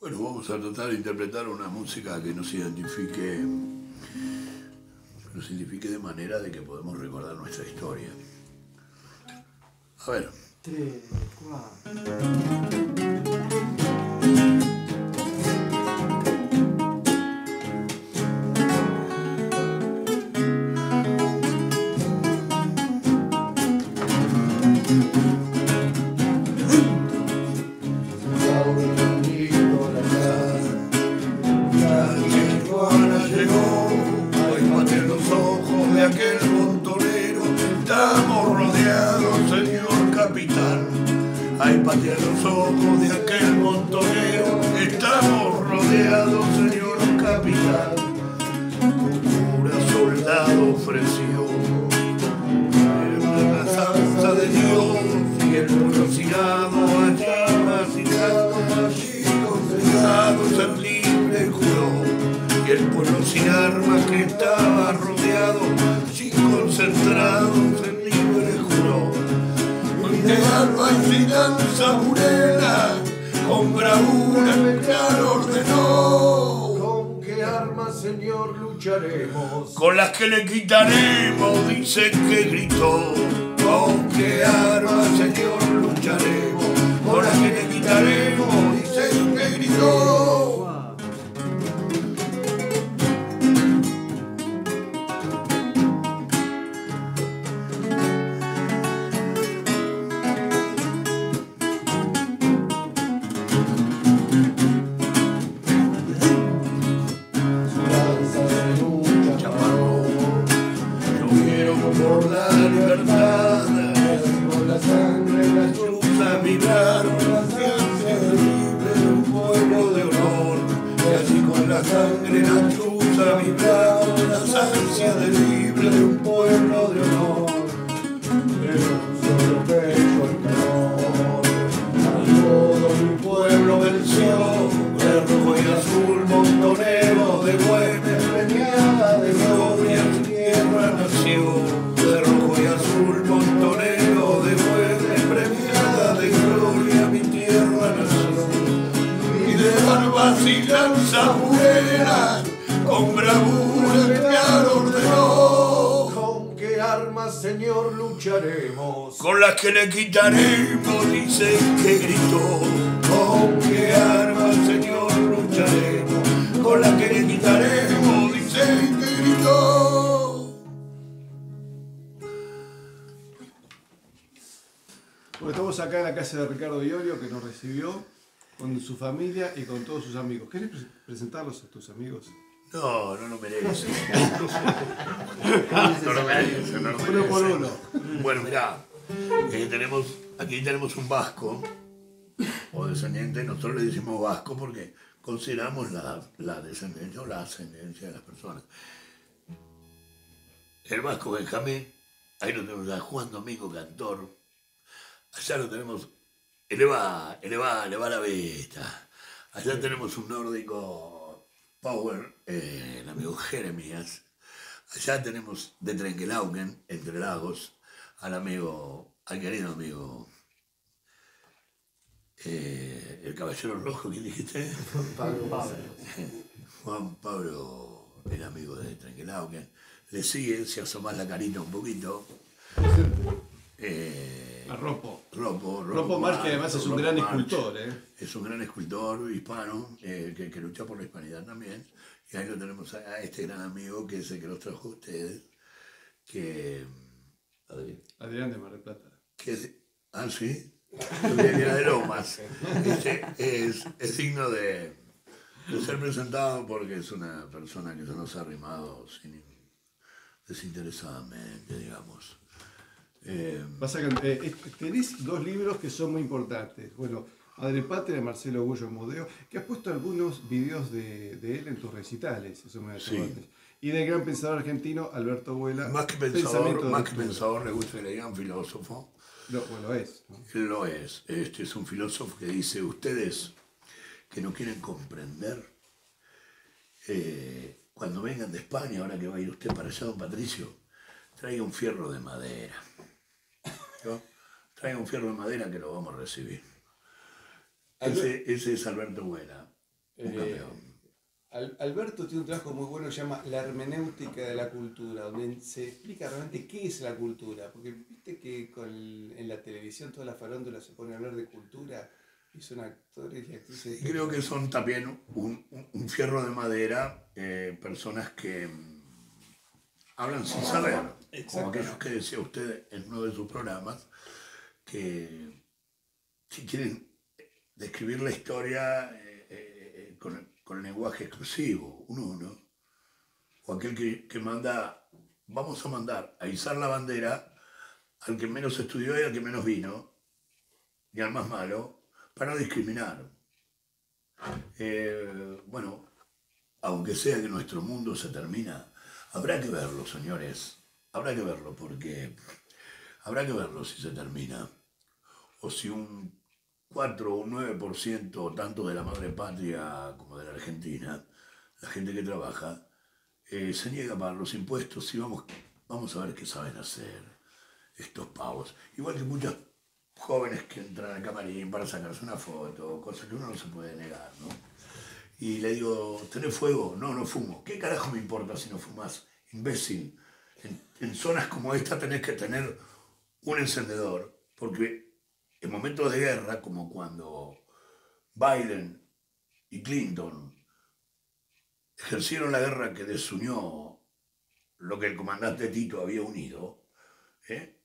Bueno, vamos a tratar de interpretar una música que nos identifique, nos identifique de manera de que podemos recordar nuestra historia. A ver. Aquel montonero, estamos rodeados, señor capitán. Ay patea los ojos de aquel montonero, estamos rodeados, señor capitán. Un cura soldado ofreció la salsa de Dios el claro ordenó. ¿Con qué armas, Señor, lucharemos? Con las que le quitaremos, dice que gritó. Con qué armas, Señor, lucharemos. Con las que le quitaremos, dice que gritó. Por la libertad. Con la sangre la Cruza vibrar la ciencia libre un pueblo de honor. Y así con la sangre la cruza vibrar la ansia de libre un pueblo de honor. un solo pecho y lanza buena, con bravura el claro ordenó. ¿Con qué armas, Señor, lucharemos? Con las que le quitaremos, dice que gritó. Con qué armas, Señor, lucharemos. Con las que le quitaremos, dice que gritó. Bueno, estamos acá en la casa de Ricardo Iorio que nos recibió con su familia y con todos sus amigos. ¿Querés pre- presentarlos a tus amigos? No, no lo merece. no lo merece, no lo Uno por merece. uno. Bueno, mirá, eh, tenemos, aquí tenemos un vasco, o descendiente, nosotros le decimos vasco porque consideramos la, la descendencia o la ascendencia de las personas. El vasco Benjamín, ahí lo tenemos a Juan Domingo Cantor, allá lo tenemos, eleva, eleva, eleva la vista, allá tenemos un nórdico Power, eh, el amigo Jeremías, allá tenemos de Trenquelauken, entre lagos, al amigo, al querido amigo, eh, el caballero rojo, ¿quién dijiste? Juan Pablo, el amigo de Trenquelauken. Le sigue, si asomás la carita un poquito. Eh, A Ropo. Ropo, Ropo Mar, que además es un Ropo gran March. escultor, ¿eh? Es un gran escultor hispano eh, que, que lucha por la hispanidad también. Y ahí lo tenemos a, a este gran amigo que es el que los trajo a ustedes. Que. Adrián de Mar del Plata. que es- ah, sí. Era de Lomas. Este es, es digno de, de ser presentado porque es una persona que se nos ha arrimado sin, desinteresadamente, digamos. Eh, eh, es- tenés dos libros que son muy importantes. Bueno, Madre Patria de Marcelo Gullo Modeo, que has puesto algunos videos de, de él en tus recitales, eso me Sí. antes. Y del gran pensador argentino Alberto Vuela. más que pensador, más que pensador, le gusta que le digan filósofo. No, bueno, es. lo es. Este es un filósofo que dice, ustedes que no quieren comprender, eh, cuando vengan de España, ahora que va a ir usted para allá, don Patricio, traiga un fierro de madera. ¿No? Traiga un fierro de madera que lo vamos a recibir. Ese, ese es Alberto Buena. Eh, campeón. Alberto tiene un trabajo muy bueno que se llama La hermenéutica de la cultura, donde se explica realmente qué es la cultura. Porque viste que con el- en la televisión toda la farándula se pone a hablar de cultura y son actores y actrices. Creo que son también un, un- un fierro de madera, eh, personas que mm, hablan sin saber, como Exacto. aquellos que decía usted en uno de sus programas, que si quieren describir la historia eh, eh, con, con lenguaje exclusivo, uno uno, o aquel que, que manda, vamos a mandar a izar la bandera al que menos estudió y al que menos vino, y al más malo, para no discriminar. Eh, bueno, aunque sea que nuestro mundo se termina, habrá que verlo, señores. Habrá que verlo, porque habrá que verlo si se termina. O si un 4 o un 9% tanto de la madre patria como de la Argentina, la gente que trabaja, eh, se niega a pagar los impuestos y vamos, vamos a ver qué saben hacer estos pavos. Igual que muchos jóvenes que entran al camarín para sacarse una foto, cosas que uno no se puede negar, ¿no? Y le digo, ¿tenés fuego? No, no fumo. ¿Qué carajo me importa si no fumas? Imbécil. En, zonas como esta tenés que tener un encendedor, porque en momentos de guerra, como cuando Biden y Clinton ejercieron la guerra que desunió lo que el comandante Tito había unido, ¿eh?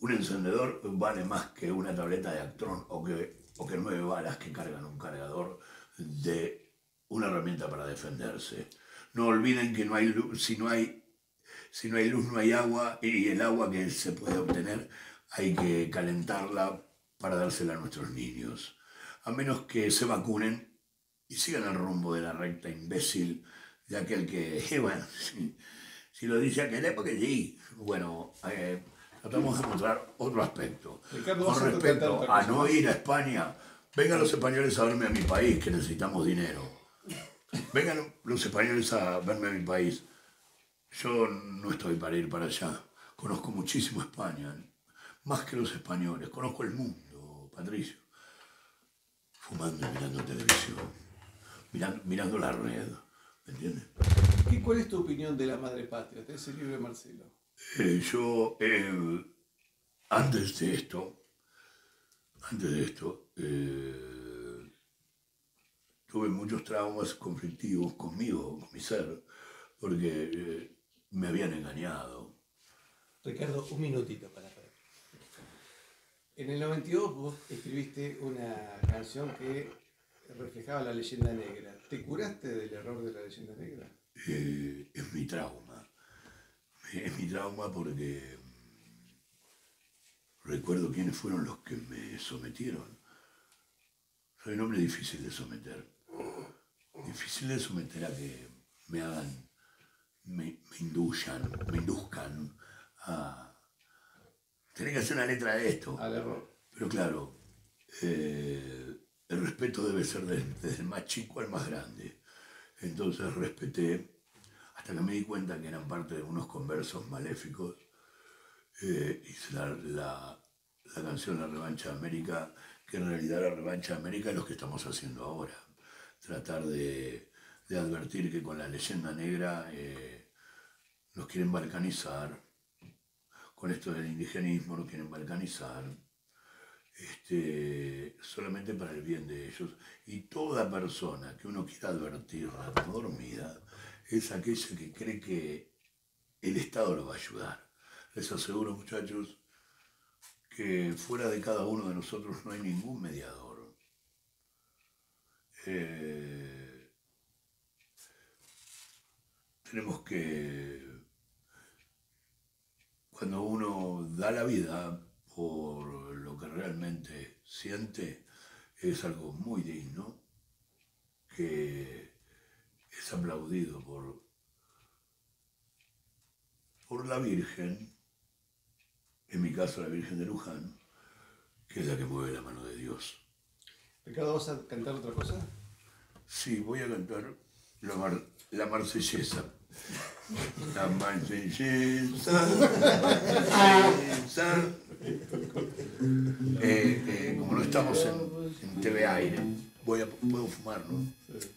un encendedor vale más que una tableta de Actron o que, o que nueve balas que cargan un cargador de una herramienta para defenderse. No olviden que no hay si no hay, si no hay luz no hay agua y el agua que se puede obtener hay que calentarla para dársela a nuestros niños. A menos que se vacunen y sigan el rumbo de la recta imbécil de aquel que, bueno, si, si lo dice aquel es porque sí. Bueno, eh, tratamos de mostrar otro aspecto. Ricardo, Con a respecto a no ir a España, vengan los españoles a verme a mi país, que necesitamos dinero. Vengan los españoles a verme a mi país. Yo no estoy para ir para allá. Conozco muchísimo España, más que los españoles. Conozco el mundo, Patricio. Fumando y mirando televisión, mirando, mirando la red, ¿me entiendes? ¿Qué, ¿Cuál es tu opinión de la madre patria? De ese libro de Marcelo. Eh, yo, eh, antes de esto, antes de esto, eh, tuve muchos traumas conflictivos conmigo, con mi ser, porque me habían engañado. Ricardo, un minutito para. En el 92 vos escribiste una canción que reflejaba la leyenda negra. ¿Te curaste del error de la leyenda negra? Eh, es mi trauma. Es mi trauma porque mm, recuerdo quiénes fueron los que me sometieron. Soy un hombre difícil de someter. Difícil de someter a que me hagan, me, me induyan, me induzcan a... Tenés que hacer una letra de esto. Al error. Pero claro, eh, el respeto debe ser de- desde el más chico al más grande. Entonces respeté hasta que me di cuenta que eran parte de unos conversos maléficos. Eh, hice la, la- la canción La Revancha de América, que en realidad la Revancha de América es lo que estamos haciendo ahora. Tratar de, de advertir que con la leyenda negra eh, nos quieren balcanizar, con esto del indigenismo nos quieren balcanizar, este, solamente para el bien de ellos. Y toda persona que uno quiera advertir por dormida es aquella que cree que el Estado lo va a ayudar. Les aseguro, muchachos, que fuera de cada uno de nosotros no hay ningún mediador. Eh, tenemos que, cuando uno da la vida por lo que realmente siente, es algo muy digno, que es aplaudido por, por la Virgen, en mi caso la Virgen de Luján, que es la que mueve la mano de Dios. Ricardo, ¿vas a cantar otra cosa? Sí, voy a cantar la, mar- la marsellesa. Eh, eh, como no estamos en, en TV Aire, Voy a, voy a fumarlo. Sí.